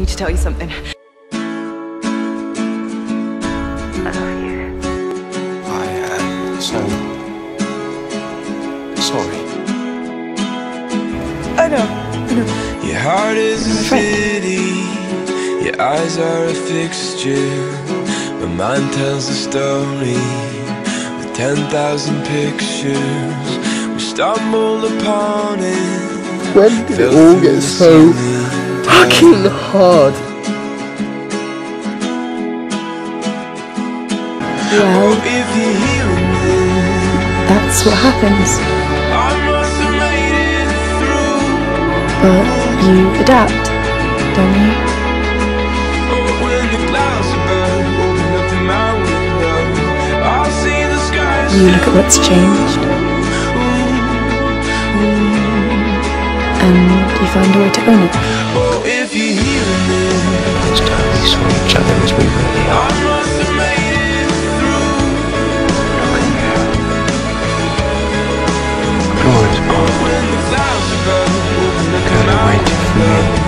need to tell you something. I love you. I am so sorry. I know. I know. Your heart is a city, your eyes are a fixture. My mind tells a story with 10,000 pictures. We stumbled upon it. When did it fell all get so ceiling. Fucking hard? Well, If you're hearing this, that's what happens. I must have made it. But you adapt, don't you? When the clouds above open up in my window, I'll see the skies. You look at what's changed. And you find a way to own it. Oh, if you're hearing this. Time we saw each other as we really are. I must have made it Flora's gone. Oh, when the clouds above open up in Girl who my waited for me.